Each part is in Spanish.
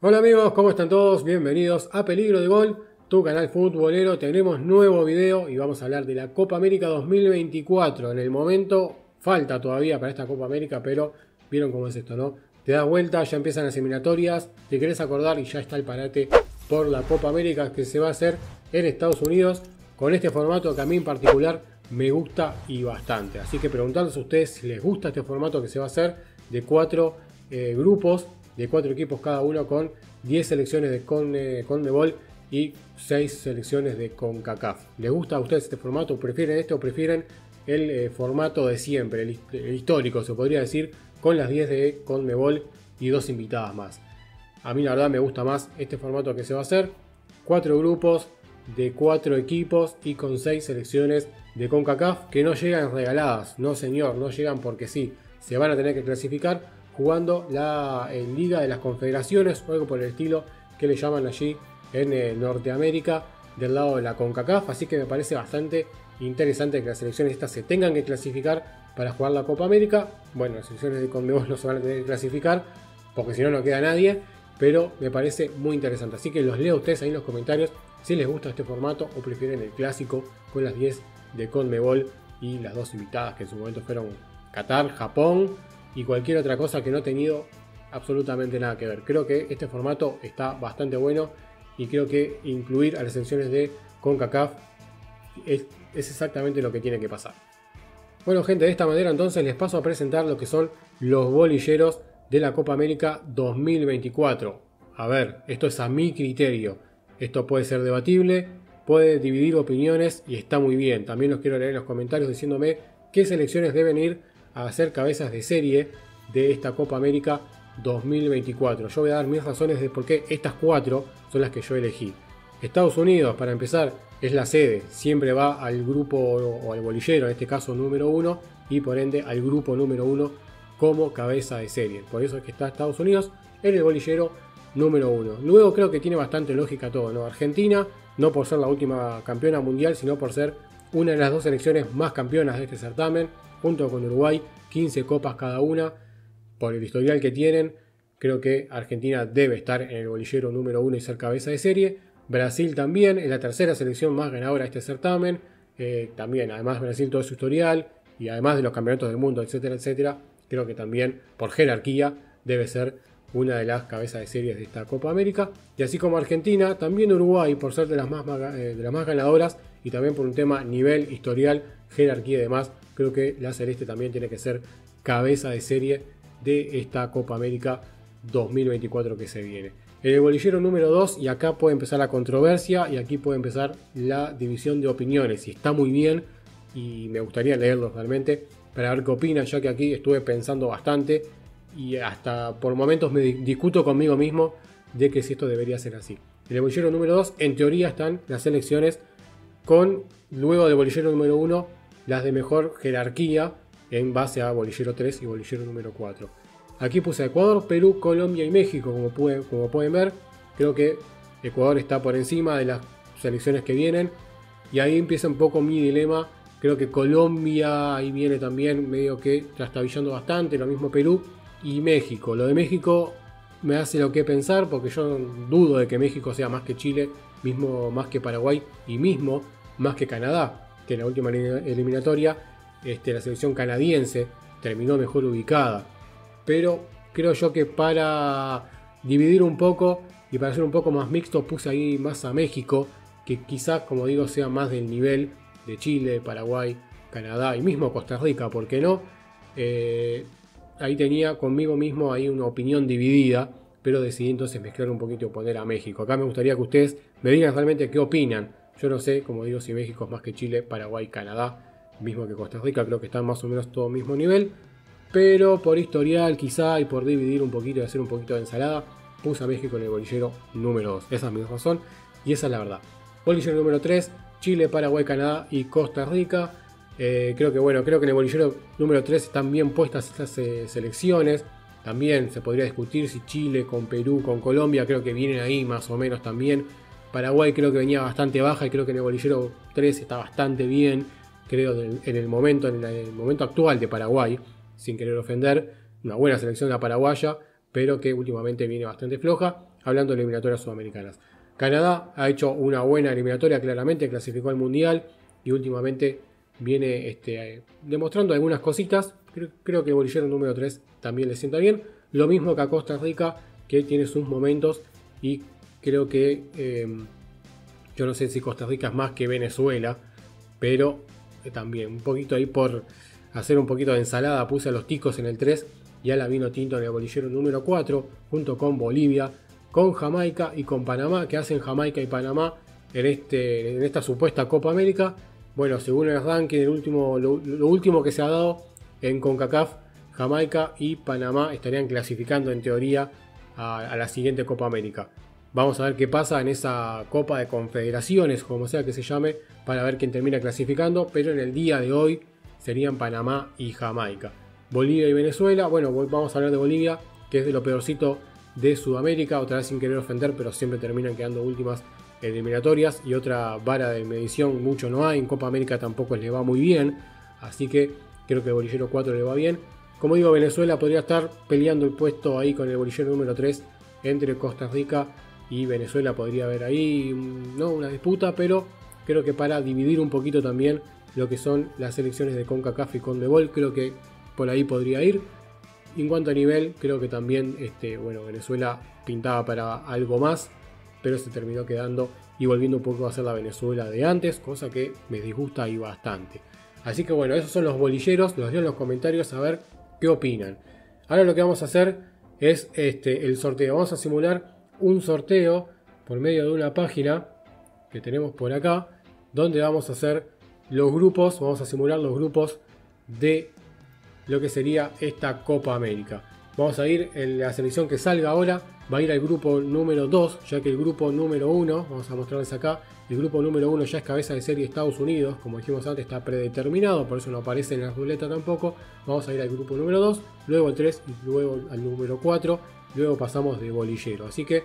Hola amigos, ¿cómo están todos? Bienvenidos a Peligro de Gol, tu canal futbolero. Tenemos nuevo video y vamos a hablar de la Copa América 2024. En el momento falta todavía para esta Copa América, pero vieron cómo es esto, ¿no? Te das vuelta, ya empiezan las eliminatorias, te querés acordar y ya está el parate por la Copa América que se va a hacer en Estados Unidos con este formato que a mí en particular me gusta y bastante. Así que preguntarles a ustedes si les gusta este formato que se va a hacer de cuatro eh, grupos de cuatro equipos cada uno con 10 selecciones de Conmebol y 6 selecciones de CONCACAF. ¿Les gusta a ustedes este formato? ¿Prefieren este o prefieren el eh, formato de siempre, el, histórico, se podría decir, con las 10 de Conmebol y dos invitadas más? A mí la verdad me gusta más este formato que se va a hacer. Cuatro grupos de cuatro equipos y con seis selecciones de CONCACAF que no llegan regaladas. No señor, no llegan porque sí. Se van a tener que clasificar jugando la Liga de las Confederaciones o algo por el estilo que le llaman allí en eh, Norteamérica del lado de la CONCACAF. Así que me parece bastante interesante que las selecciones estas se tengan que clasificar para jugar la Copa América. Bueno, las selecciones de CONMEBOL no se van a tener que clasificar porque si no, no queda nadie. Pero me parece muy interesante. Así que los leo a ustedes ahí en los comentarios si les gusta este formato o prefieren el clásico con las 10 de CONMEBOL y las dos invitadas que en su momento fueron Qatar, Japón y cualquier otra cosa que no ha tenido absolutamente nada que ver. Creo que este formato está bastante bueno y creo que incluir a las selecciones de CONCACAF es, es exactamente lo que tiene que pasar. Bueno gente, de esta manera entonces les paso a presentar lo que son los bolilleros de la Copa América 2024. A ver, esto es a mi criterio. Esto puede ser debatible, puede dividir opiniones y está muy bien. También los quiero leer en los comentarios diciéndome qué selecciones deben ir a hacer cabezas de serie de esta Copa América 2024. Yo voy a dar mis razones de por qué estas cuatro son las que yo elegí. Estados Unidos, para empezar, es la sede, siempre va al grupo o al bolillero, en este caso número uno, y por ende al grupo número uno como cabeza de serie. Por eso es que está Estados Unidos en el bolillero número uno. Luego creo que tiene bastante lógica todo, ¿no? Argentina, no por ser la última campeona mundial, sino por ser una de las dos selecciones más campeonas de este certamen junto con Uruguay, 15 copas cada una. Por el historial que tienen, creo que Argentina debe estar en el bolillero número uno y ser cabeza de serie. Brasil también es la tercera selección más ganadora de este certamen. Eh, también, además, Brasil todo su historial y además de los campeonatos del mundo, etcétera, etcétera. Creo que también, por jerarquía, debe ser una de las cabezas de series de esta Copa América. Y así como Argentina, también Uruguay, por ser de las más, eh, de las más ganadoras y también por un tema nivel, historial, jerarquía y demás, creo que la Celeste también tiene que ser cabeza de serie de esta Copa América 2024 que se viene. En el bolillero número 2, y acá puede empezar la controversia y aquí puede empezar la división de opiniones. Y está muy bien y me gustaría leerlos realmente para ver qué opinan, ya que aquí estuve pensando bastante y hasta por momentos me discuto conmigo mismo de que si esto debería ser así. En el bolillero número 2, en teoría están las elecciones con, luego del bolillero número 1, las de mejor jerarquía en base a bolillero 3 y bolillero número 4. Aquí puse Ecuador, Perú, Colombia y México, como, como pueden ver. Creo que Ecuador está por encima de las selecciones que vienen. Y ahí empieza un poco mi dilema. Creo que Colombia ahí viene también medio que trastabillando bastante. Lo mismo Perú y México. Lo de México me hace lo que pensar porque yo dudo de que México sea más que Chile, mismo más que Paraguay y mismo más que Canadá que en la última eliminatoria este, la selección canadiense terminó mejor ubicada. Pero creo yo que para dividir un poco y para ser un poco más mixto puse ahí más a México, que quizás, como digo, sea más del nivel de Chile, Paraguay, Canadá y mismo Costa Rica, ¿por qué no? Eh, ahí tenía conmigo mismo ahí una opinión dividida, pero decidí entonces mezclar un poquito y poner a México. Acá me gustaría que ustedes me digan realmente qué opinan yo no sé, como digo, si México es más que Chile, Paraguay, Canadá, mismo que Costa Rica, creo que están más o menos todo mismo nivel. Pero por historial quizá y por dividir un poquito y hacer un poquito de ensalada, puse a México en el bolillero número 2. Esa es mi razón y esa es la verdad. Bolillero número 3, Chile, Paraguay, Canadá y Costa Rica. Eh, creo que bueno, creo que en el bolillero número 3 están bien puestas estas eh, selecciones. También se podría discutir si Chile con Perú, con Colombia, creo que vienen ahí más o menos también. Paraguay creo que venía bastante baja y creo que en el bolillero 3 está bastante bien, creo en el momento, en el momento actual de Paraguay, sin querer ofender, una buena selección la paraguaya, pero que últimamente viene bastante floja. hablando de eliminatorias sudamericanas. Canadá ha hecho una buena eliminatoria, claramente clasificó al Mundial y últimamente viene este, demostrando algunas cositas. Creo, que el bolillero número 3 también le sienta bien. Lo mismo que a Costa Rica, que tiene sus momentos y creo que em, yo no sé si Costa Rica es más que Venezuela, pero eh, también un poquito ahí por hacer un poquito de ensalada puse a los ticos en el 3 y a la vino tinto en el bolillero número 4 junto con Bolivia, con Jamaica y con Panamá que hacen Jamaica y Panamá en, este, en esta supuesta Copa América. Bueno, según el ranking, el último, lo, último que se ha dado en CONCACAF, Jamaica y Panamá estarían clasificando en teoría a, la siguiente Copa América. Vamos a ver qué pasa en esa Copa de Confederaciones, como sea que se llame, para ver quién termina clasificando. Pero en el día de hoy serían Panamá y Jamaica. Bolivia y Venezuela, bueno, vamos a hablar de Bolivia, que es de lo peorcito de Sudamérica, otra vez sin querer ofender, pero siempre terminan quedando últimas eliminatorias y otra vara de medición mucho no hay, en Copa América tampoco le va muy bien, así que creo que el bolillero 4 le va bien. Como digo, Venezuela podría estar peleando el puesto ahí con el bolillero número 3 entre Costa Rica y Venezuela, podría haber ahí ¿no? una disputa, pero creo que para dividir un poquito también lo que son las elecciones de CONCACAF y CONMEBOL, creo que por ahí podría ir. En cuanto a nivel, creo que también este, bueno, Venezuela pintaba para algo más pero se terminó quedando y volviendo un poco a ser la Venezuela de antes, cosa que me disgusta ahí bastante. Así que bueno, esos son los bolilleros, los leo en los comentarios a ver qué opinan. Ahora lo que vamos a hacer es este, el sorteo. Vamos a simular un sorteo por medio de una página que tenemos por acá, donde vamos a hacer los grupos, vamos a simular los grupos de lo que sería esta Copa América. Vamos a ir en la selección que salga ahora va a ir al grupo número 2, ya que el grupo número 1, vamos a mostrarles acá, el grupo número 1 ya es cabeza de serie Estados Unidos, como dijimos antes está predeterminado, por eso no aparece en la ruleta tampoco. Vamos a ir al grupo número 2, luego el 3 y luego al número 4, luego pasamos de bolillero. Así que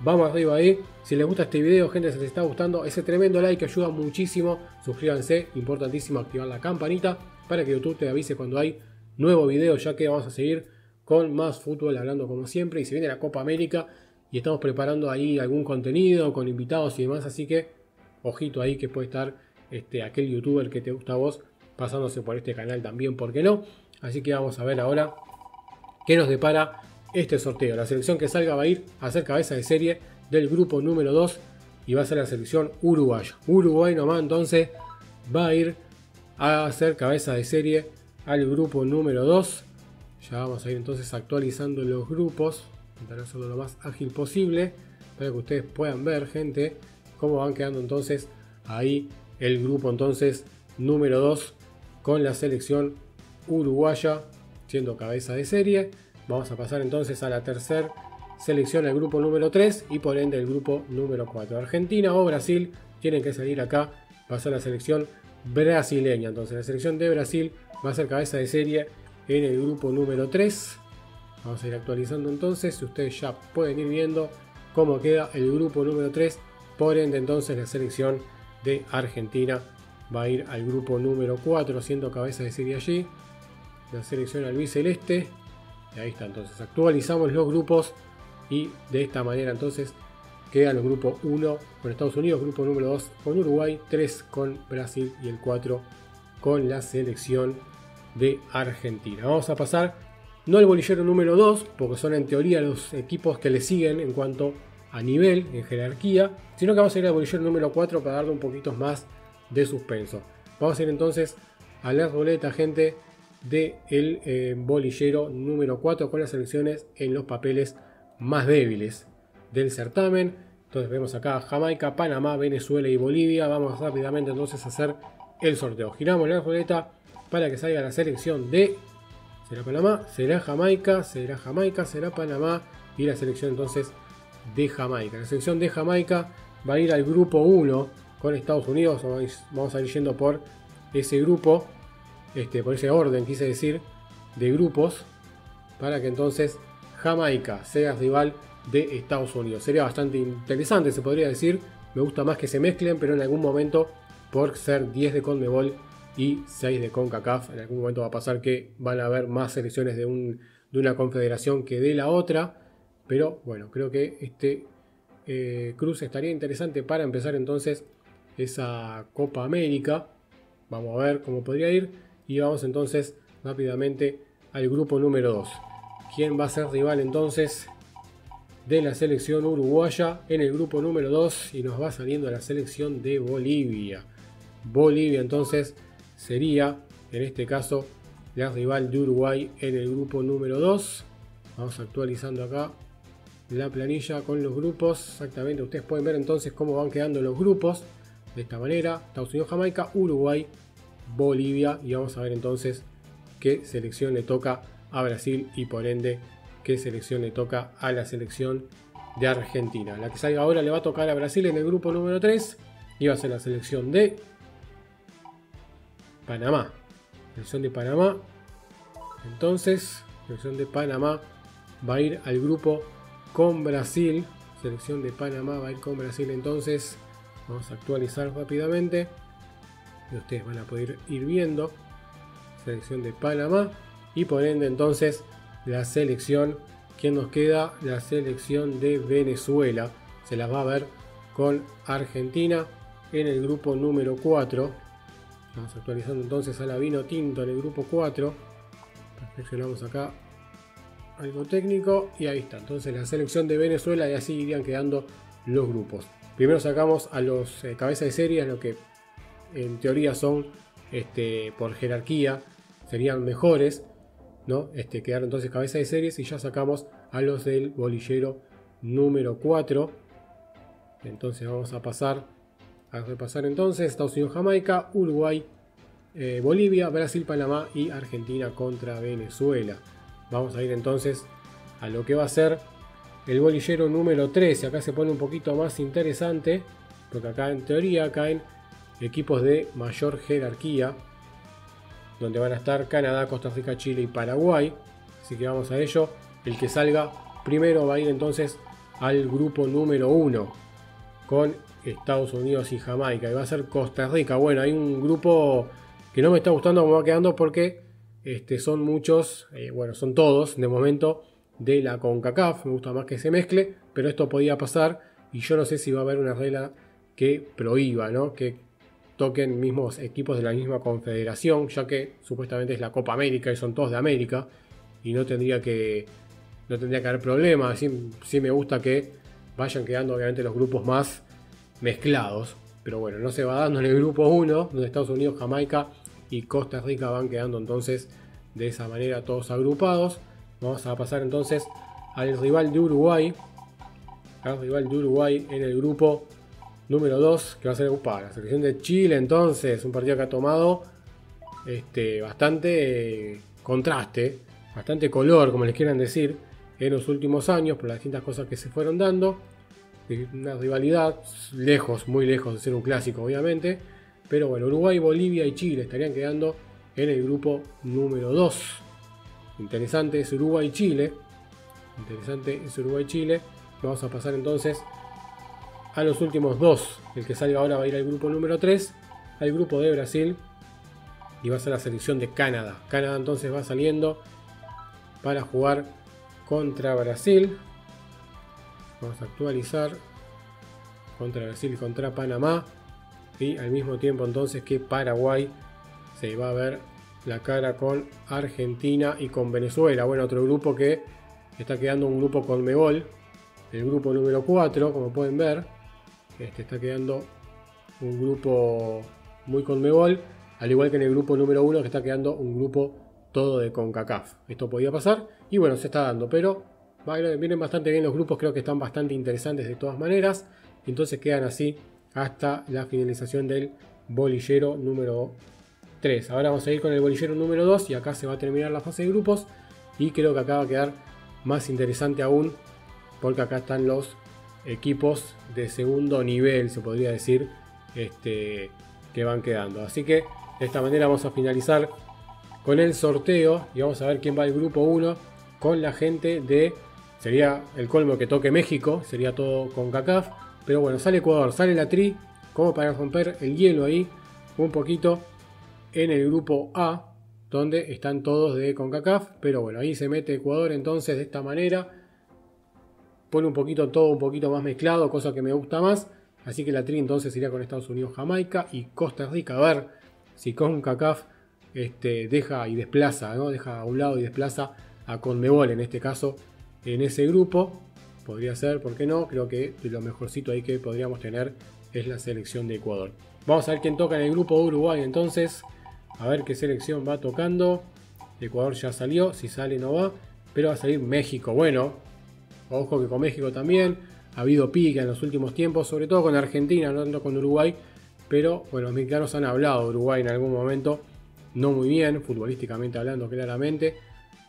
vamos arriba ahí. Si les gusta este video, gente, si les está gustando, ese tremendo like ayuda muchísimo. Suscríbanse, importantísimo activar la campanita para que YouTube te avise cuando hay nuevo video, ya que vamos a seguir con más fútbol hablando como siempre. Y se viene la Copa América y estamos preparando ahí algún contenido con invitados y demás. Así que ojito ahí que puede estar este, aquel youtuber que te gusta a vos pasándose por este canal también, ¿por qué no? Así que vamos a ver ahora qué nos depara este sorteo. La selección que salga va a ir a ser cabeza de serie del grupo número 2 y va a ser la selección uruguaya. Uruguay nomás entonces va a ir a ser cabeza de serie al grupo número 2 ya vamos a ir entonces actualizando los grupos. Intentar hacerlo lo más ágil posible. Para que ustedes puedan ver, gente, cómo van quedando entonces ahí el grupo entonces número 2 con la selección uruguaya siendo cabeza de serie. Vamos a pasar entonces a la tercera selección, el grupo número 3 y por ende el grupo número 4. Argentina o Brasil tienen que salir acá, va a la selección brasileña. Entonces la selección de Brasil va a ser cabeza de serie en el grupo número 3. Vamos a ir actualizando entonces. Ustedes ya pueden ir viendo cómo queda el grupo número 3. Por ende, entonces la selección de Argentina va a ir al grupo número 4, siendo cabeza de serie allí. La selección albiceleste. Ahí está, entonces actualizamos los grupos. Y de esta manera, entonces queda el grupo 1 con Estados Unidos, grupo número 2 con Uruguay, 3 con Brasil y el 4 con la selección de Argentina. Vamos a pasar no al bolillero número 2, porque son en teoría los equipos que le siguen en cuanto a nivel, en jerarquía, sino que vamos a ir al bolillero número 4 para darle un poquito más de suspenso. Vamos a ir entonces a la ruleta, gente, del el eh, bolillero número 4 con las selecciones en los papeles más débiles del certamen. Entonces vemos acá Jamaica, Panamá, Venezuela y Bolivia. Vamos rápidamente entonces a hacer el sorteo. Giramos la ruleta para que salga la selección de. Será Panamá, será Jamaica, será Jamaica, será Panamá y la selección entonces de Jamaica. La selección de Jamaica va a ir al grupo 1 con Estados Unidos. Vamos a ir yendo por ese grupo, este, por ese orden, quise decir, de grupos, para que entonces Jamaica sea rival de Estados Unidos. Sería bastante interesante, se podría decir. Me gusta más que se mezclen, pero en algún momento, por ser 10 de Conmebol, y 6 de CONCACAF. En algún momento va a pasar que van a haber más selecciones de, un, de una confederación que de la otra. Pero bueno, creo que este eh, cruce estaría interesante para empezar entonces esa Copa América. Vamos a ver cómo podría ir. Y vamos entonces rápidamente al grupo número 2. ¿Quién va a ser rival entonces de la selección uruguaya en el grupo número 2? Y nos va saliendo la selección de Bolivia. Bolivia entonces sería en este caso la rival de Uruguay en el grupo número 2. Vamos actualizando acá la planilla con los grupos. Exactamente, ustedes pueden ver entonces cómo van quedando los grupos. De esta manera, Estados Unidos, Jamaica, Uruguay, Bolivia. Y vamos a ver entonces qué selección le toca a Brasil y por ende qué selección le toca a la selección de Argentina. La que salga ahora le va a tocar a Brasil en el grupo número 3 y va a ser la selección de Panamá. Selección de Panamá. Entonces, selección de Panamá va a ir al grupo con Brasil. Selección de Panamá va a ir con Brasil entonces. Vamos a actualizar rápidamente. Ustedes van a poder ir viendo. Selección de Panamá. Y por ende entonces la selección. ¿Quién nos queda? La selección de Venezuela. Se las va a ver con Argentina en el grupo número 4. Vamos actualizando entonces a la vino tinto en el grupo 4. Perfeccionamos acá algo técnico y ahí está. Entonces la selección de Venezuela y así irían quedando los grupos. Primero sacamos a los eh, cabezas de serie, lo que en teoría son este, por jerarquía, serían mejores. ¿no? Este, quedaron entonces cabezas de series y ya sacamos a los del bolillero número 4. Entonces vamos a pasar a repasar entonces Estados Unidos, Jamaica, Uruguay, eh, Bolivia, Brasil, Panamá y Argentina contra Venezuela. Vamos a ir entonces a lo que va a ser el bolillero número 13. Acá se pone un poquito más interesante, porque acá en teoría caen equipos de mayor jerarquía, donde van a estar Canadá, Costa Rica, Chile y Paraguay. Así que vamos a ello. El que salga primero va a ir entonces al grupo número 1 con Estados Unidos y Jamaica. Y va a ser Costa Rica. Bueno, hay un grupo que no me está gustando cómo va quedando porque este, son muchos, eh, bueno, son todos de momento de la CONCACAF. Me gusta más que se mezcle, pero esto podía pasar y yo no sé si va a haber una regla que prohíba, ¿no? Que toquen mismos equipos de la misma confederación, ya que supuestamente es la Copa América y son todos de América y no tendría que no tendría que haber problema. Sí, sí me gusta que vayan quedando obviamente los grupos más mezclados, pero bueno, no se va dando en el grupo 1, donde Estados Unidos, Jamaica y Costa Rica van quedando entonces de esa manera todos agrupados. Vamos a pasar entonces al rival de Uruguay. Al rival de Uruguay en el grupo número 2, que va a ser la selección de Chile entonces. Un partido que ha tomado este, bastante eh, contraste, bastante color, como les quieran decir, en los últimos años por las distintas cosas que se fueron dando. Una rivalidad lejos, muy lejos de ser un clásico, obviamente pero bueno, Uruguay, Bolivia y Chile estarían quedando en el grupo número 2. Interesante es Uruguay y Chile. Interesante es Uruguay y Chile. Vamos a pasar entonces a los últimos dos. El que salga ahora va a ir al grupo número 3, al grupo de Brasil. Y va a ser la selección de Canadá. Canadá entonces va saliendo para jugar contra Brasil. Vamos a actualizar contra Brasil y contra Panamá y al mismo tiempo entonces que Paraguay se va a ver la cara con Argentina y con Venezuela. Bueno, otro grupo que está quedando un grupo con Megol, el grupo número 4, como pueden ver. Este está quedando un grupo muy con Megol, al igual que en el grupo número 1 que está quedando un grupo todo de CONCACAF. Esto podía pasar y bueno, se está dando, pero vienen bastante bien los grupos, creo que están bastante interesantes de todas maneras. Entonces quedan así hasta la finalización del bolillero número 3. Ahora vamos a ir con el bolillero número 2 y acá se va a terminar la fase de grupos y creo que acá va a quedar más interesante aún porque acá están los equipos de segundo nivel, se podría decir, este, que van quedando. Así que de esta manera vamos a finalizar con el sorteo y vamos a ver quién va al grupo 1 con la gente de, sería el colmo que toque México, sería todo con CACAF pero bueno, sale Ecuador, sale la tri, como para romper el hielo ahí un poquito en el grupo A, donde están todos de CONCACAF. Pero bueno, ahí se mete Ecuador entonces de esta manera. Pone un poquito todo un poquito más mezclado, cosa que me gusta más. Así que la tri entonces iría con Estados Unidos, Jamaica y Costa Rica. A ver si con CACAF este, deja y desplaza, ¿no? deja a un lado y desplaza a Conmebol en este caso en ese grupo. Podría ser, ¿por qué no? Creo que lo mejorcito ahí que podríamos tener es la selección de Ecuador. Vamos a ver quién toca en el grupo Uruguay entonces. A ver qué selección va tocando. Ecuador ya salió, si sale no va. Pero va a salir México. Bueno, ojo que con México también. Ha habido pica en los últimos tiempos, sobre todo con Argentina, no tanto con Uruguay. Pero bueno, los mexicanos han hablado de Uruguay en algún momento. No muy bien, futbolísticamente hablando claramente.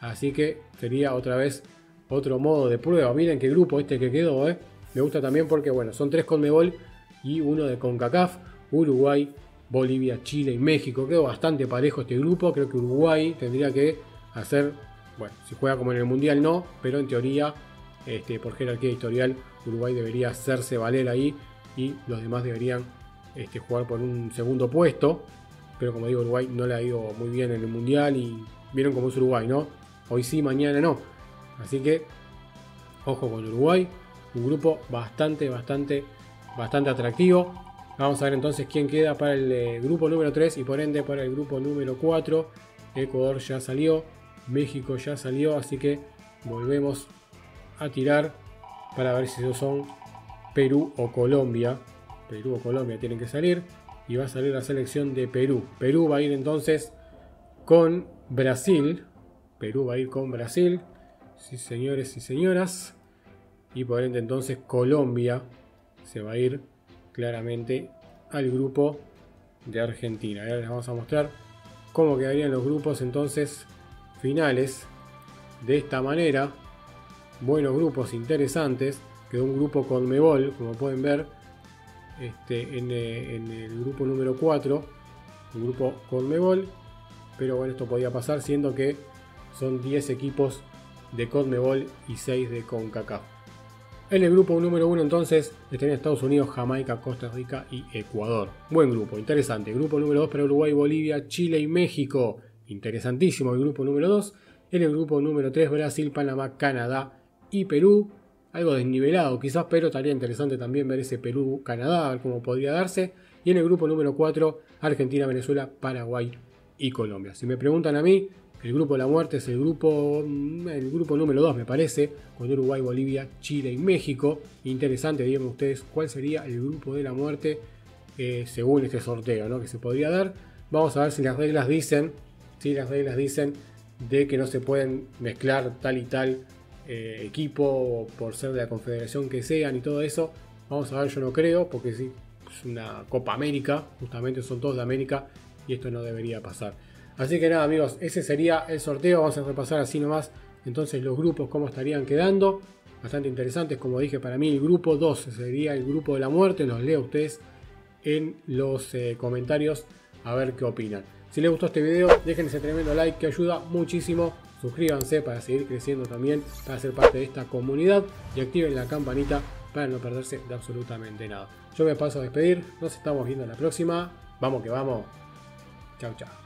Así que sería otra vez otro modo de prueba. Miren qué grupo este que quedó, ¿eh? Me gusta también porque, bueno, son tres con Mebol y uno de CONCACAF. Uruguay, Bolivia, Chile y México. Quedó bastante parejo este grupo. Creo que Uruguay tendría que hacer, bueno, si juega como en el Mundial no, pero en teoría, este, por jerarquía historial, Uruguay debería hacerse valer ahí y los demás deberían este, jugar por un segundo puesto. Pero como digo, Uruguay no le ha ido muy bien en el Mundial y vieron cómo es Uruguay, ¿no? Hoy sí, mañana no. Así que, ojo con Uruguay. Un grupo bastante, bastante, bastante atractivo. Vamos a ver entonces quién queda para el eh, grupo número 3 y por ende para el grupo número 4. Ecuador ya salió, México ya salió, así que volvemos a tirar para ver si son Perú o Colombia. Perú o Colombia tienen que salir y va a salir la selección de Perú. Perú va a ir entonces con Brasil. Perú va a ir con Brasil. Sí, señores y señoras. Y por ende entonces Colombia se va a ir claramente al grupo de Argentina. Ahora les vamos a mostrar cómo quedarían los grupos entonces finales de esta manera. Buenos grupos interesantes. Quedó un grupo con Mebol, como pueden ver, este, eh, en, el grupo número 4. Un grupo con Mebol. Pero bueno, esto podía pasar siendo que son 10 equipos de CONMEBOL y 6 de CONCACAF. En el grupo número 1 entonces están Estados Unidos, Jamaica, Costa Rica y Ecuador. Buen grupo, interesante. Grupo número 2 para Uruguay, Bolivia, Chile y México. Interesantísimo el grupo número 2. En el grupo número 3 Brasil, Panamá, Canadá y Perú. Algo desnivelado quizás, pero estaría interesante también ver ese Perú-Canadá, a ver cómo podría darse. Y en el grupo número 4 Argentina, Venezuela, Paraguay y Colombia. Si me preguntan a mí, el grupo de la muerte es el grupo, mm, el grupo número 2, me parece, con Uruguay, Bolivia, Chile y México. Interesante, díganme ustedes cuál sería el grupo de la muerte eh, según este sorteo ¿no? que se podría dar. Vamos a ver si las reglas dicen, si las reglas dicen de que no se pueden mezclar tal y tal eh, equipo por ser de la confederación que sean y todo eso. Vamos a ver, yo no creo, porque sí, es una Copa América, justamente son todos de América y esto no debería pasar. Así que nada amigos, ese sería el sorteo. Vamos a repasar así nomás entonces los grupos, cómo estarían quedando. Bastante interesantes, como dije, para mí el grupo 2 sería el grupo de la muerte. Los leo a ustedes en los eh, comentarios a ver qué opinan. Si les gustó este video, dejen ese tremendo like que ayuda muchísimo. Suscríbanse para seguir creciendo también, para ser parte de esta comunidad y activen la campanita para no perderse de absolutamente nada. Yo me paso a despedir, nos estamos viendo en la próxima. Vamos que vamos. Chao, chao.